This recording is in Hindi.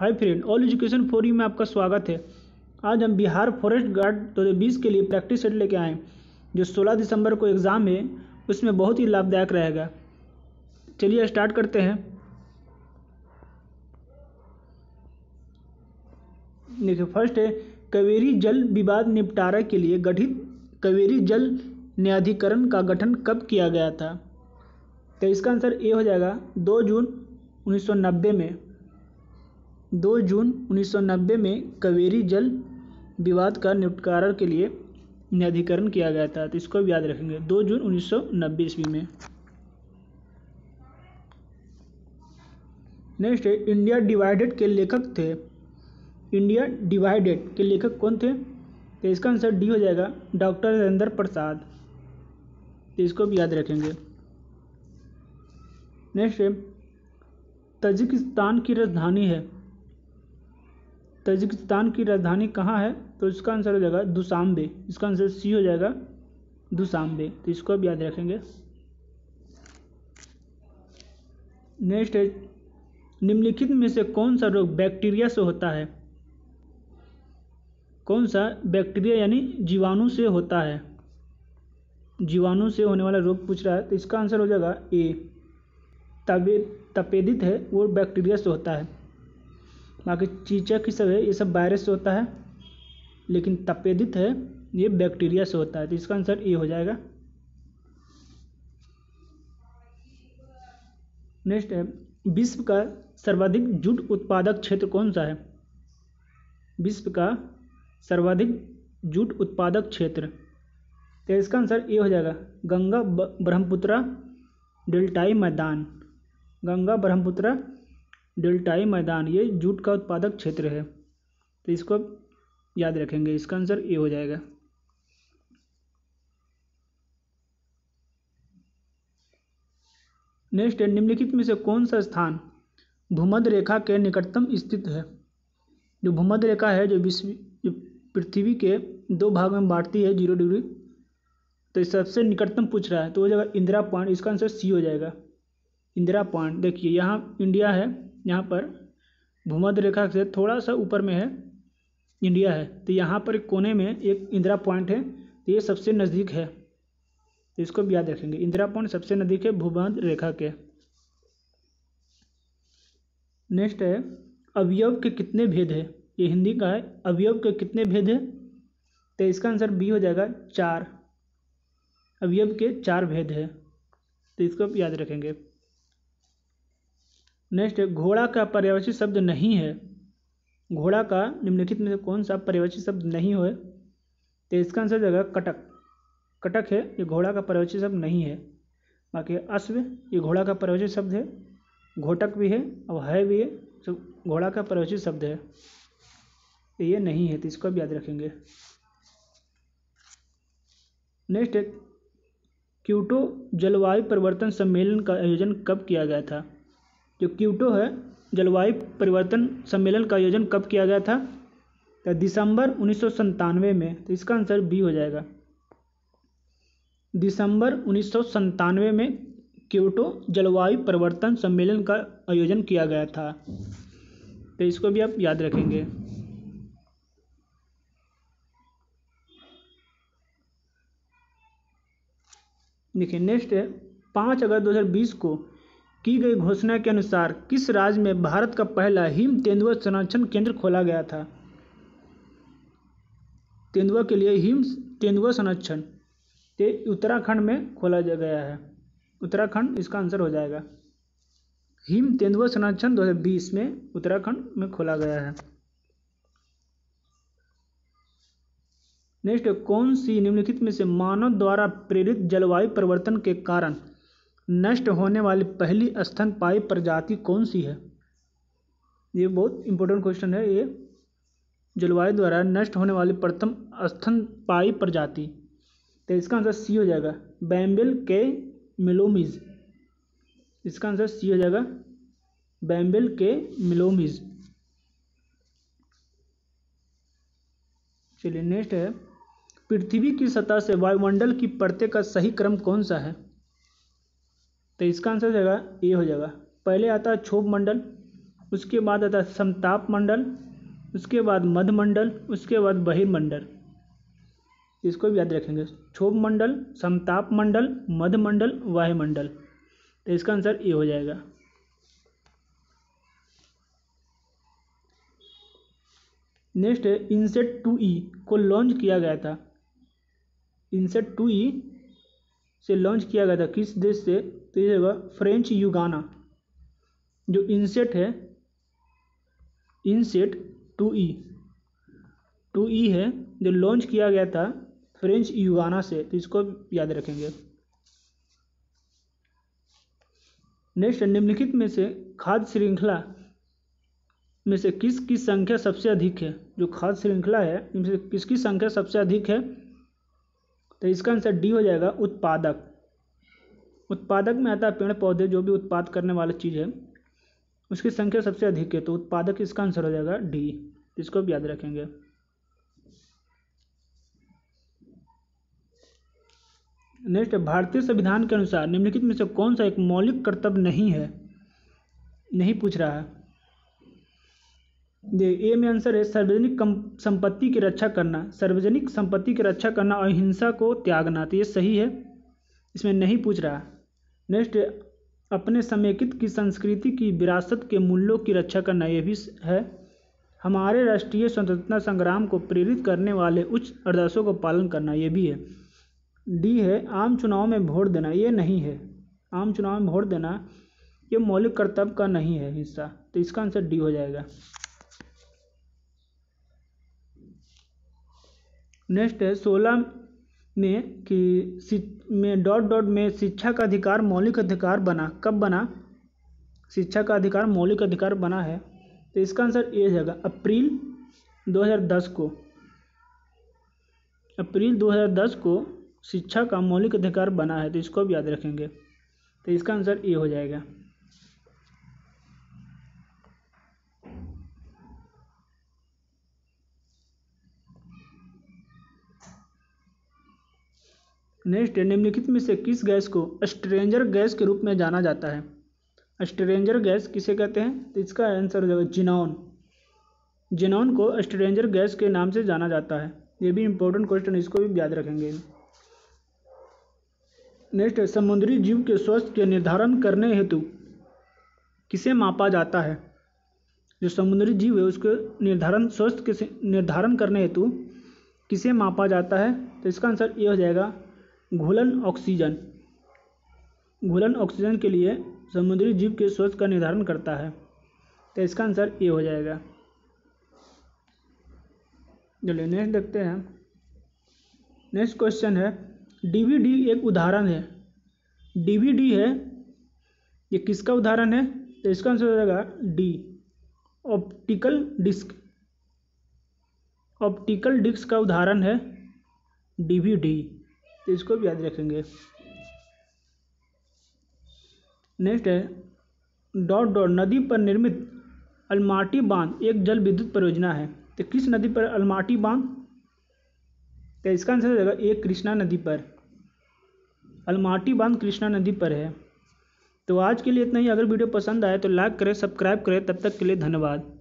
Hi friend, all education for you में आपका स्वागत है। आज हम बिहार फॉरेस्ट गार्ड 2020 के लिए प्रैक्टिस सेट लेके आए जो 16 दिसंबर को एग्ज़ाम है, उसमें बहुत ही लाभदायक रहेगा। चलिए स्टार्ट करते हैं। देखिए, फ़र्स्ट है, कावेरी जल विवाद निपटारा के लिए गठित कावेरी जल न्यायाधिकरण का गठन कब किया गया था? तो इसका आंसर ए हो जाएगा दो जून 1990 में। दो जून 1990 में कावेरी जल विवाद का निपटारा के लिए न्यायाधिकरण किया गया था तो इसको भी याद रखेंगे। दो जून 1990 ईस्वी में। नेक्स्ट है इंडिया डिवाइडेड के लेखक थे। इंडिया डिवाइडेड के लेखक कौन थे? तो इसका आंसर डी हो जाएगा, डॉक्टर नरेंद्र प्रसाद। तो इसको भी याद रखेंगे। नेक्स्ट है तजिकिस्तान की राजधानी है। तजिकिस्तान की राजधानी कहाँ है? तो इसका आंसर हो जाएगा दुसाम्बे इसका आंसर सी हो जाएगा दुसाम्बे तो इसको भी याद रखेंगे। नेक्स्ट है, निम्नलिखित में से कौन सा रोग बैक्टीरिया से होता है? कौन सा बैक्टीरिया यानी जीवाणु से होता है? जीवाणु से होने वाला रोग पूछ रहा है तो इसका आंसर हो जाएगा ए तबे, तपेदित है, वो बैक्टीरिया से होता है। बाकी चीचक ही सब है, ये सब वायरस से होता है, लेकिन तपेदित है, ये बैक्टीरिया से होता है तो इसका आंसर ए हो जाएगा। नेक्स्ट है, विश्व का सर्वाधिक जूट उत्पादक क्षेत्र कौन सा है? विश्व का सर्वाधिक जूट उत्पादक क्षेत्र। तो इसका आंसर ए हो जाएगा, गंगा ब्रह्मपुत्रा डेल्टाई मैदान। गंगा ब्रह्मपुत्रा डेल्टाई मैदान, ये जूट का उत्पादक क्षेत्र है। तो इसको याद रखेंगे, इसका आंसर ए हो जाएगा। नेक्स्ट है निम्नलिखित में से कौन सा स्थान भूमध्य रेखा के निकटतम स्थित है? जो भूमध्य रेखा है, जो विश्व पृथ्वी के दो भाग में बांटती है, ज़ीरो डिग्री तो सबसे निकटतम पूछ रहा है तो हो जाएगा इंदिरा पॉइंट इसका आंसर सी हो जाएगा। इंदिरा पॉइंट देखिए, यहाँ इंडिया है यहाँ पर भूमध्य रेखा से थोड़ा सा ऊपर में है, इंडिया है। तो यहाँ पर एक कोने में एक इंदिरा पॉइंट है तो ये सबसे नज़दीक है। तो इसको भी याद रखेंगे, इंदिरा पॉइंट सबसे नज़दीक है भूमध्य रेखा के। नेक्स्ट है, अवयव के कितने भेद है? ये हिंदी का है, अवयव के कितने भेद है? तो इसका आंसर बी हो जाएगा चार। अवयव के चार भेद है। तो इसको याद रखेंगे। नेक्स्ट घोड़ा का पर्यायवाची शब्द नहीं है। घोड़ा का निम्नलिखित में से कौन सा पर्यायवाची शब्द नहीं हो तो इसका आंसर जाएगा कटक। कटक है, ये घोड़ा का पर्यायवाची शब्द नहीं है। बाकी अश्व, ये घोड़ा का पर्यायवाची शब्द है। घोटक भी है और है भी है तो घोड़ा का पर्यायवाची शब्द है। तो ये नहीं है तो इसको भी याद रखेंगे। नेक्स्ट है क्यूटो जलवायु परिवर्तन सम्मेलन का आयोजन कब किया गया था? जो क्यूटो है, जलवायु परिवर्तन सम्मेलन का आयोजन कब किया गया था? तो दिसंबर उन्नीस में। तो इसका आंसर बी हो जाएगा। दिसंबर उन्नीस में क्योटो जलवायु परिवर्तन सम्मेलन का आयोजन किया गया था। तो इसको भी आप याद रखेंगे। देखिए नेक्स्ट है, पाँच अगस्त 2020 को की गई घोषणा के अनुसार किस राज्य में भारत का पहला हिम तेंदुआ संरक्षण केंद्र खोला गया था? तेंदुआ के लिए हिम तेंदुआ संरक्षण, ते उत्तराखंड में खोला गया है। उत्तराखंड इसका आंसर हो जाएगा। हिम तेंदुआ संरक्षण 2020 में उत्तराखंड में खोला गया है। नेक्स्ट, कौन सी निम्नलिखित में से मानव द्वारा प्रेरित जलवायु परिवर्तन के कारण नष्ट होने वाली पहली स्तनपायी प्रजाति कौन सी है? ये बहुत इंपॉर्टेंट क्वेश्चन है, ये जलवायु द्वारा नष्ट होने वाली प्रथम स्तनपायी प्रजाति। तो इसका आंसर सी हो जाएगा। बैम्बिल के मिलोमिज इसका आंसर सी हो जाएगा। बैम्बिल के मिलोमिज चलिए नेक्स्ट है। पृथ्वी की सतह से वायुमंडल की परतें का सही क्रम कौन सा है? तो इसका आंसर हो जाएगा ए हो जाएगा। पहले आता है क्षोभ मंडल, उसके बाद आता है समताप मंडल, उसके बाद मध्यमंडल उसके बाद बहिर्मंडल इसको भी याद रखेंगे। क्षोभ मंडल, समताप मंडल मध्यमंडल वायुमंडल तो इसका आंसर ए हो जाएगा। नेक्स्ट है इंसेट टू ई को लॉन्च किया गया था। इंसेट टू ई से लॉन्च किया गया था। किस देश से? तो ये होगा फ्रेंच युगाना जो इंसेट है। इंसेट टू ई टू ई है, जो लॉन्च किया गया था फ्रेंच युगाना से। तो इसको याद रखेंगे। नेक्स्ट निम्नलिखित में से खाद्य श्रृंखला में से किस की संख्या सबसे अधिक है? जो खाद्य श्रृंखला है, इनमें से किसकी संख्या सबसे अधिक है? तो इसका आंसर डी हो जाएगा उत्पादक। उत्पादक में आता है पेड़ पौधे, जो भी उत्पाद करने वाला चीज़ है, उसकी संख्या सबसे अधिक है तो उत्पादक इसका आंसर हो जाएगा डी इसको भी याद रखेंगे। नेक्स्ट भारतीय संविधान के अनुसार निम्नलिखित में से कौन सा एक मौलिक कर्तव्य नहीं है, नहीं पूछ रहा है। ए में आंसर है, सार्वजनिक संपत्ति की रक्षा करना। सार्वजनिक संपत्ति की रक्षा करना और हिंसा को त्यागना तो ये सही है। इसमें नहीं पूछ रहा। नेक्स्ट अपने समेकित की संस्कृति की विरासत के मूल्यों की रक्षा करना, ये भी है। हमारे राष्ट्रीय स्वतंत्रता संग्राम को प्रेरित करने वाले उच्च आदर्शों का पालन करना, ये भी है। डी है, आम चुनाव में वोट देना, ये नहीं है। आम चुनाव में वोट देना, ये मौलिक कर्तव्य का नहीं है हिस्सा। तो इसका आंसर डी हो जाएगा। नेक्स्ट है, सोलह में कि में डॉट डॉट में शिक्षा का अधिकार मौलिक अधिकार बना, कब बना? शिक्षा का अधिकार मौलिक अधिकार बना है। तो इसका आंसर ए जाएगा, अप्रैल 2010 को। अप्रैल 2010 को शिक्षा का मौलिक अधिकार बना है तो इसको भी याद रखेंगे। तो इसका आंसर ए हो जाएगा। नेक्स्ट निम्नलिखित में से किस गैस को स्ट्रेंजर गैस के रूप में जाना जाता है? स्ट्रेंजर गैस किसे कहते हैं? तो इसका आंसर हो जाएगा जिनॉन। जिनॉन को स्ट्रेंजर गैस के नाम से जाना जाता है। ये भी इंपॉर्टेंट क्वेश्चन इसको भी याद रखेंगे। नेक्स्ट, समुद्री जीव के स्वास्थ्य के निर्धारण करने हेतु किसे मापा जाता है? जो समुद्री जीव है, उसके निर्धारण, स्वास्थ्य के निर्धारण करने हेतु किसे मापा जाता है? तो इसका आंसर ये हो जाएगा घुलन ऑक्सीजन। घुलन ऑक्सीजन के लिए समुद्री जीव के स्वस्थ का निर्धारण करता है तो इसका आंसर ए हो जाएगा। चलिए नेक्स्ट देखते हैं। नेक्स्ट क्वेश्चन है डीवीडी एक उदाहरण है। डीवीडी है, ये किसका उदाहरण है? तो इसका आंसर हो जाएगा D optical disc optical disc का उदाहरण है डीवीडी तो इसको भी याद रखेंगे। नेक्स्ट है डॉट डॉट नदी पर निर्मित अलमाटी बाँध एक जल विद्युत परियोजना है। तो किस नदी पर अलमाटी बाँध? तो इसका आंसर हो जाएगा एक कृष्णा नदी पर। अलमाटी बाँध कृष्णा नदी पर है। तो आज के लिए इतना ही। अगर वीडियो पसंद आए तो लाइक करें, सब्सक्राइब करें। तब तक के लिए धन्यवाद।